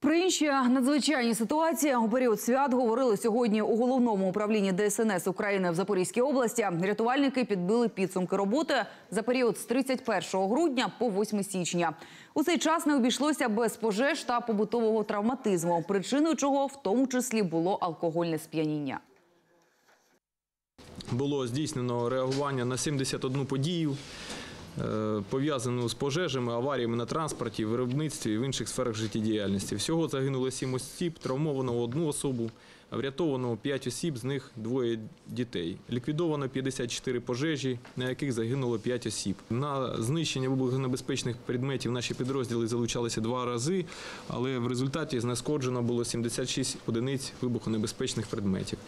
Про інші надзвичайні ситуації у період свят говорили сьогодні у головному управлінні ДСНС України в Запорізькій області. Рятувальники підбили підсумки роботи за період з 31 грудня по 8 січня. У цей час не обійшлося без пожеж та побутового травматизму, причиною чого в тому числі було алкогольне сп'яніння. було здійснено реагування на 71 подію, пов'язану з пожежами, аваріями на транспорті, виробництві і в інших сферах життєдіяльності. Всього загинуло 7 осіб, травмовано одну особу, врятовано 5 осіб, з них двоє дітей. Ліквідовано 54 пожежі, на яких загинуло 5 осіб. На знищення вибухонебезпечних предметів наші підрозділи залучалися два рази, але в результаті знешкоджено було 76 одиниць вибухонебезпечних предметів.